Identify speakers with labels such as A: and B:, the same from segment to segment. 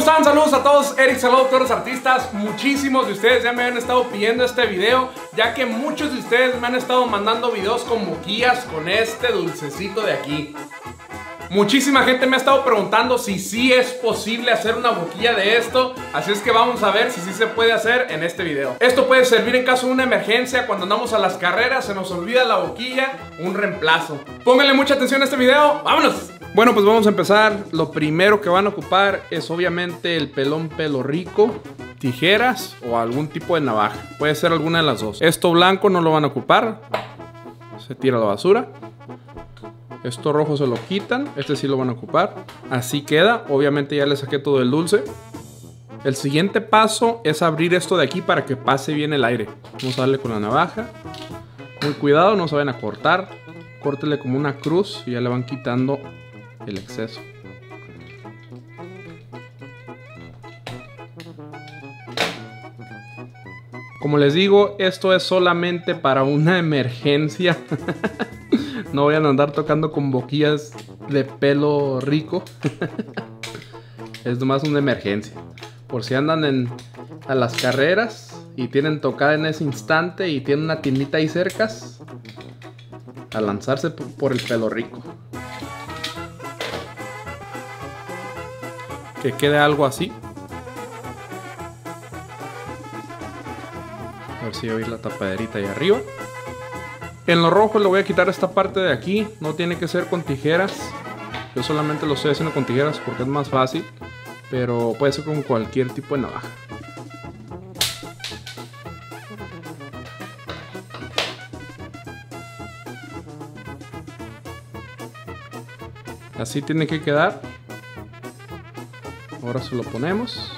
A: ¿Cómo están? Saludos a todos, Eric Salado, todos los artistas. Muchísimos de ustedes ya me han estado pidiendo este video, ya que muchos de ustedes me han estado mandando videos con boquillas con este dulcecito de aquí. Muchísima gente me ha estado preguntando si sí es posible hacer una boquilla de esto, así es que vamos a ver si sí se puede hacer en este video. Esto puede servir en caso de una emergencia, cuando andamos a las carreras, se nos olvida la boquilla, un reemplazo. Pónganle mucha atención a este video, ¡vámonos! Bueno, pues vamos a empezar. Lo primero que van a ocupar es obviamente el pelón pelo rico, tijeras o algún tipo de navaja. Puede ser alguna de las dos. Esto blanco no lo van a ocupar, se tira a la basura. Esto rojo se lo quitan, este sí lo van a ocupar. Así queda, obviamente ya le saqué todo el dulce. El siguiente paso es abrir esto de aquí para que pase bien el aire. Vamos a darle con la navaja. Muy cuidado, no se vayan a cortar. Córtele como una cruz y ya le van quitando el exceso. Como les digo, esto es solamente para una emergencia. no vayan a andar tocando con boquillas de pelo rico. es nomás una emergencia. Por si andan en, a las carreras y tienen tocada en ese instante y tienen una tiendita ahí cercas, a lanzarse por el pelo rico. Que quede algo así. A ver si a la tapaderita ahí arriba. En lo rojo le voy a quitar esta parte de aquí. No tiene que ser con tijeras. Yo solamente lo estoy haciendo con tijeras porque es más fácil. Pero puede ser con cualquier tipo de navaja. Así tiene que quedar. Ahora se lo ponemos.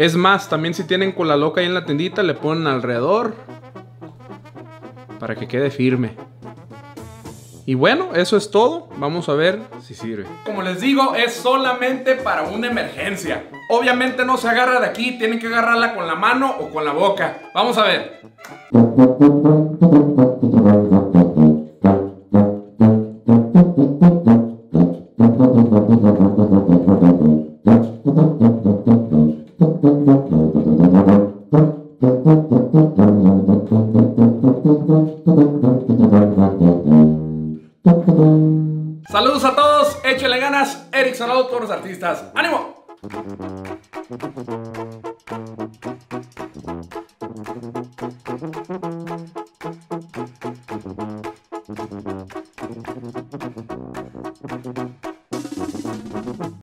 A: Es más, también si tienen cola loca ahí en la tendita, le ponen alrededor. Para que quede firme. Y bueno, eso es todo. Vamos a ver si sirve. Como les digo, es solamente para una emergencia. Obviamente no se agarra de aquí, tienen que agarrarla con la mano o con la boca. Vamos a ver. Saludos a todos, échale ganas, Eric Salado, todos los artistas. ¡Ánimo!